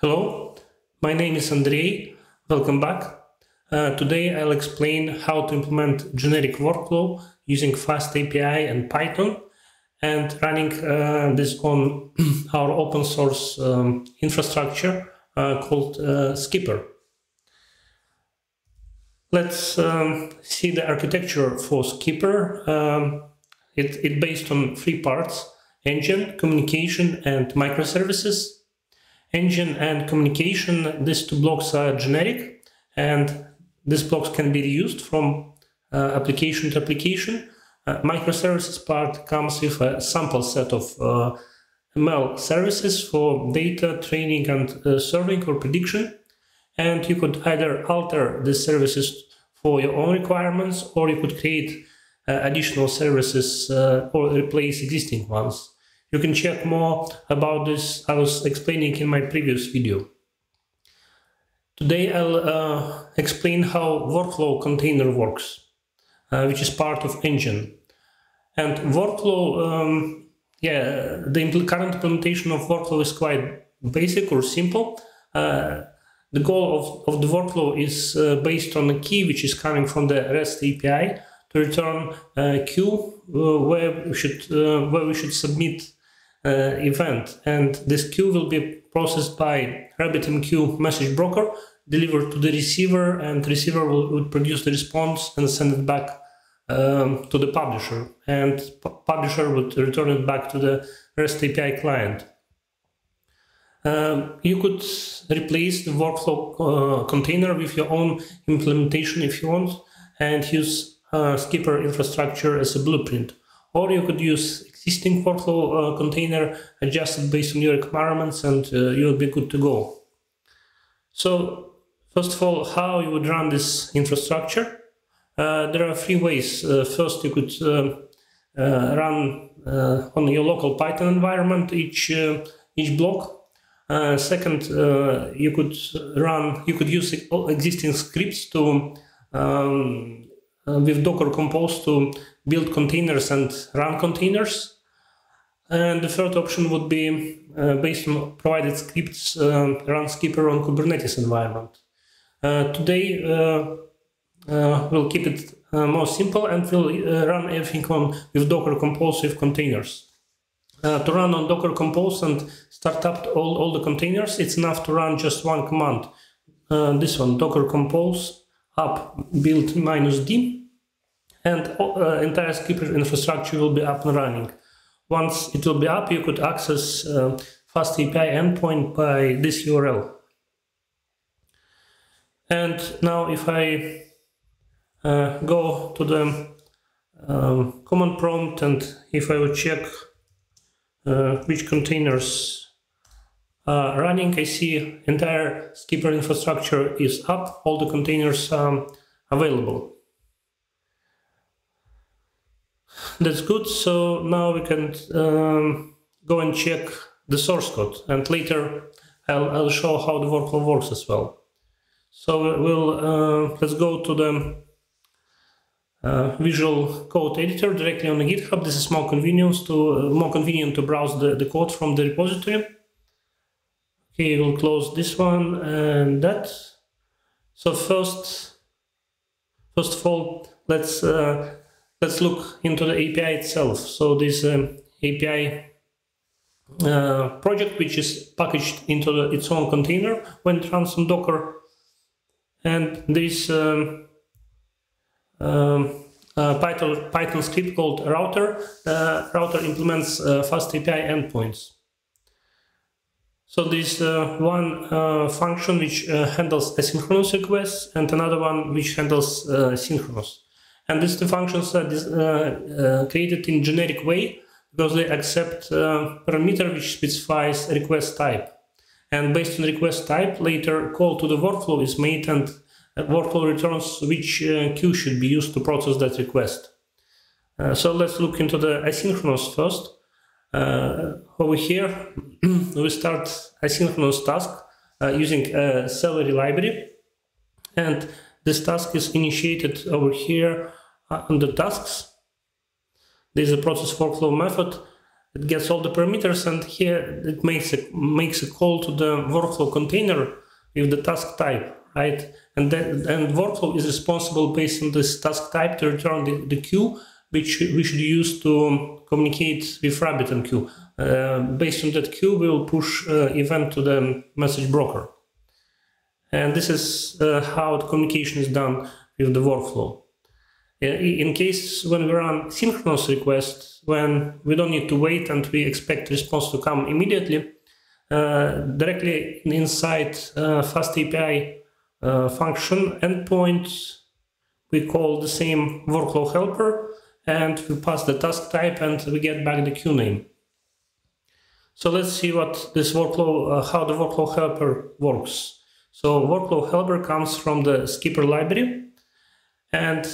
Hello, my name is Andrej. Welcome back. Uh, today I'll explain how to implement generic workflow using FastAPI and Python and running uh, this on our open source um, infrastructure uh, called uh, Skipper. Let's um, see the architecture for Skipper. Um, it, it's based on three parts, engine, communication, and microservices engine and communication, these two blocks are generic and these blocks can be reused from uh, application to application. Uh, microservices part comes with a sample set of uh, ML services for data training and uh, serving or prediction. And you could either alter the services for your own requirements or you could create uh, additional services uh, or replace existing ones. You can check more about this I was explaining in my previous video. Today I'll uh, explain how workflow container works, uh, which is part of engine. And workflow, um, yeah, the current implementation of workflow is quite basic or simple. Uh, the goal of, of the workflow is uh, based on a key which is coming from the REST API to return a queue uh, where we should uh, where we should submit uh, event. And this queue will be processed by RabbitMQ message broker, delivered to the receiver, and the receiver will, will produce the response and send it back um, to the publisher. And publisher would return it back to the REST API client. Um, you could replace the workflow uh, container with your own implementation if you want and use uh, Skipper infrastructure as a blueprint. Or you could use existing workflow uh, container, adjusted based on your requirements, and uh, you'll be good to go. So, first of all, how you would run this infrastructure? Uh, there are three ways. Uh, first, you could um, uh, run uh, on your local Python environment each each block. second, you could run, you could use existing scripts to um, with Docker Compose to build containers and run containers. And the third option would be uh, based on provided scripts uh, run Skipper on Kubernetes environment. Uh, today, uh, uh, we'll keep it uh, more simple and we'll run everything on with Docker Compose with containers. to run on Docker Compose and start up all, all the containers, it's enough to run just one command. this one, Docker Compose up build minus d, and entire Skipper infrastructure will be up and running. Once it will be up, you could access uh, FastAPI endpoint by this URL. And now if I uh, go to the um, command prompt and if I would check uh, which containers are running, I see entire Skipper infrastructure is up, all the containers are available. That's good. So now we can um, go and check the source code. And later I'll, I'll show how the workflow works as well. So we'll uh, let's go to the uh, Visual Code Editor directly on the GitHub. This is more convenient to uh, more convenient to browse the, the code from the repository. Okay, we'll close this one and that. So first, first of all, let's uh, let's look into the API itself. So this um, API uh, project, which is packaged into the, its own container when it runs on Docker. And this um, um, uh, Python, Python script called router. Uh, router implements uh, FastAPI endpoints. So this uh, one uh, function which handles asynchronous requests and another one which handles synchronous. And these two functions are uh, uh, created in generic way because they accept uh, parameter which specifies request type. And based on request type, later call to the workflow is made and workflow returns which queue should be used to process that request. Uh, so let's look into the asynchronous first. Uh, over here, we start asynchronous task uh, using a Celery library. And this task is initiated over here under tasks. This is a process workflow method it gets all the parameters, and here it makes a makes a call to the workflow container with the task type, right? And then and workflow is responsible based on this task type to return the, the queue, which we should use to communicate with RabbitMQ. Uh, based on that queue, we will push uh, event to the message broker. And this is uh, how the communication is done with the workflow. In case when we run synchronous requests, when we don't need to wait and we expect response to come immediately, uh, directly inside uh, FastAPI uh, function endpoint, we call the same workflow helper and we pass the task type and we get back the queue name. So let's see what this workflow, uh, how the workflow helper works. So workflow helper comes from the skipper library and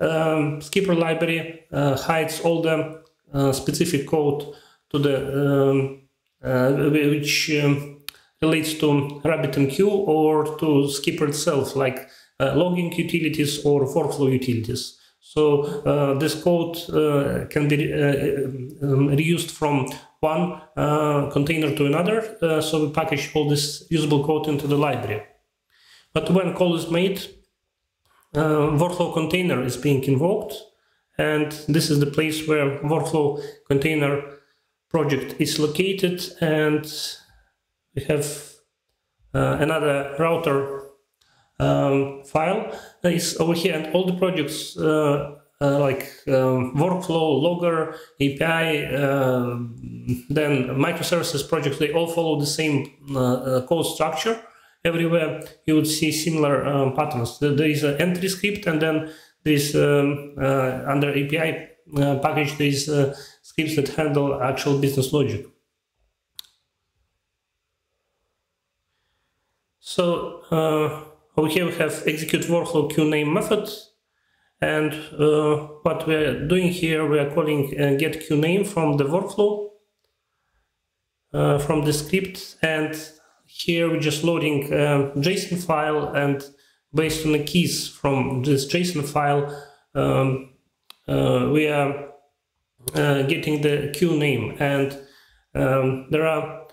um, skipper library uh, hides all the uh, specific code to the um, uh, which um, relates to RabbitMQ or to skipper itself, like uh, logging utilities or workflow utilities. So uh, this code uh, can be um, reused from one container to another. so we package all this usable code into the library. But when call is made, workflow container is being invoked. And this is the place where workflow container project is located. And we have uh, another router um, file that is over here. And all the projects uh, uh, like um, workflow, logger, API, uh, then microservices projects, they all follow the same uh, uh, code structure everywhere you would see similar um, patterns. There is an entry script and then there is um, uh, under API uh, package, there is uh, scripts that handle actual business logic. So uh, over here we have execute workflow queue name method. And uh, what we're doing here, we are calling uh, get queue name from the workflow from the script and here we're just loading a JSON file and based on the keys from this JSON file, um, uh, we are uh, getting the queue name and um, there are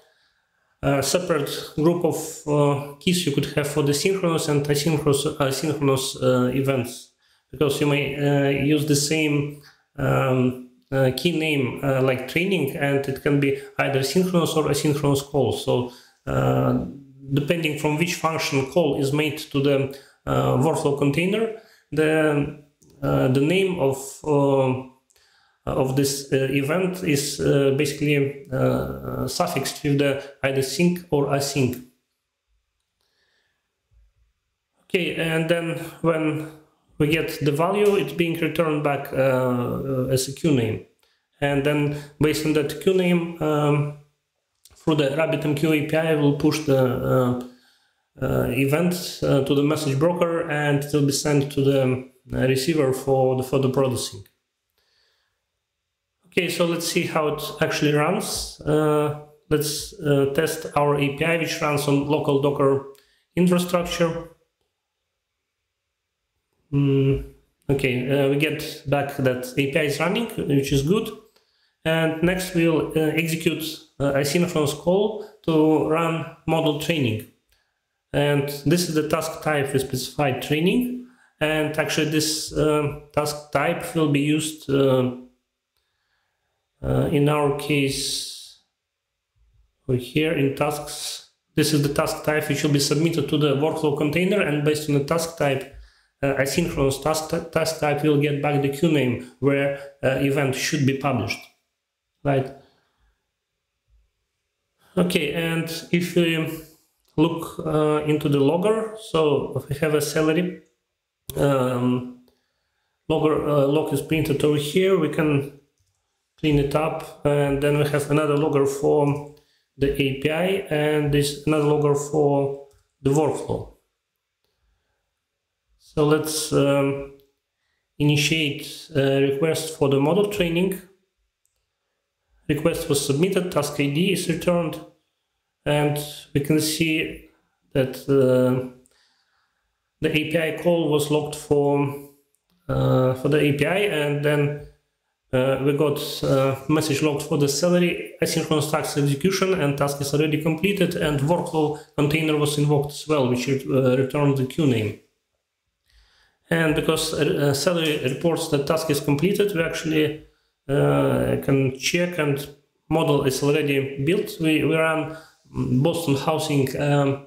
a separate group of uh, keys you could have for the synchronous and asynchronous, asynchronous uh, events because you may uh, use the same um, uh, key name like training and it can be either synchronous or asynchronous calls. So depending from which function call is made to the uh, workflow container, the uh, the name of of this event is basically suffixed with the either sync or async. Okay, and then when we get the value, it's being returned back uh, as a queue name. And then based on that queue name, um, through the RabbitMQ API, will push the uh, uh, event uh, to the message broker and it will be sent to the receiver for the further processing. Okay, so let's see how it actually runs. let's test our API, which runs on local Docker infrastructure. Mm, okay, uh, we get back that API is running, which is good. And next we'll uh, execute uh, asynchronous call to run model training. And this is the task type we specified training. And actually this um, task type will be used uh, uh, in our case here in tasks. This is the task type which will be submitted to the workflow container and based on the task type uh, asynchronous task, task type will get back the queue name where uh, event should be published right? Okay, and if we look uh, into the logger, so if we have a Celery, um, logger uh, log is printed over here, we can clean it up, and then we have another logger for the API, and this another logger for the workflow. So let's um, initiate a request for the model training request was submitted, task ID is returned, and we can see that uh, the API call was logged for uh, for the API, and then uh, we got uh, message logged for the celery asynchronous task execution and task is already completed and workflow container was invoked as well, which uh, returned the queue name. And because uh, celery reports that task is completed, we actually uh, can check and model is already built. We, we run Boston housing um,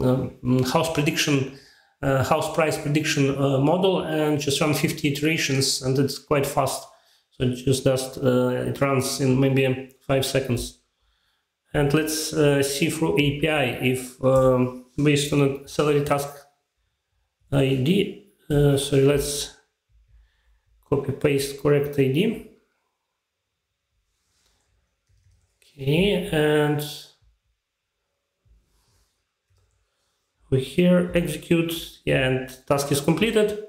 um, house prediction uh, house price prediction uh, model and just run 50 iterations and it's quite fast so it just does, uh, it runs in maybe five seconds. And let's uh, see through API if um, based on a celery task ID, uh, so let's copy paste correct ID. Okay, and we here execute, yeah, and task is completed.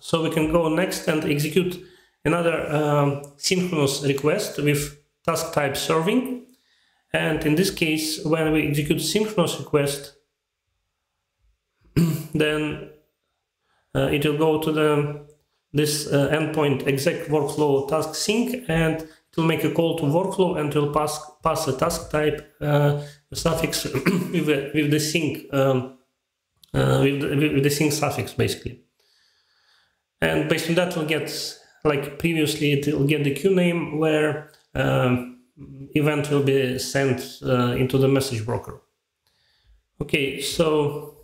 So we can go next and execute another um, synchronous request with task type serving. And in this case, when we execute synchronous request, then uh, it will go to the this uh, endpoint exec workflow task sync and will make a call to workflow and will pass pass a task type uh, suffix with, the, with the sync um, uh, with, the, with the sync suffix basically. And based on that, we'll get like previously it will get the queue name where um, event will be sent uh, into the message broker. Okay, so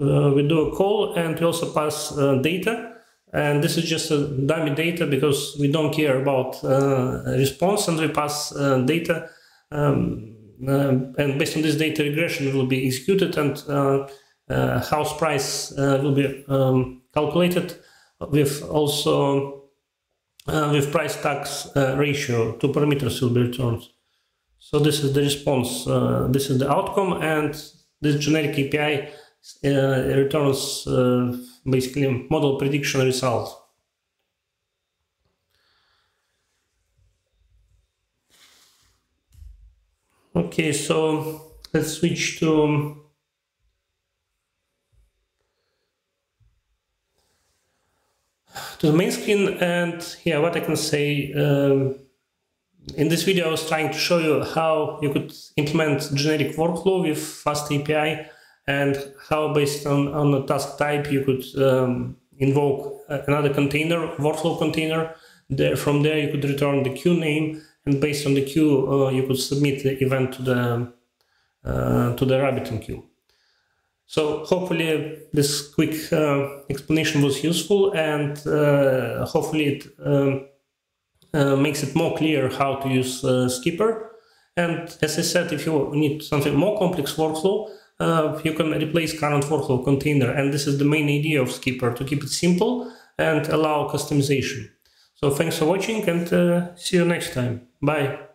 uh, we do a call and we also pass uh, data and this is just a dummy data because we don't care about uh, response and we pass uh, data um, uh, and based on this data regression will be executed and house price will be um, calculated with also uh, with price tax uh, ratio, two parameters will be returned. So this is the response, uh, this is the outcome, and this generic API uh, returns uh, basically model prediction result. Okay, so let's switch to to the main screen and yeah, what I can say, um, in this video I was trying to show you how you could implement generic workflow with FastAPI and how based on, on a task type you could um, invoke another container, workflow container. There, from there you could return the queue name and based on the queue uh, you could submit the event to the uh, to the RabbitMQ. So hopefully this quick uh, explanation was useful and uh, hopefully it um, uh, makes it more clear how to use uh, Skipper. And as I said, if you need something more complex workflow, uh, you can replace current workflow container. And this is the main idea of Skipper, to keep it simple and allow customization. So thanks for watching and uh, see you next time. Bye.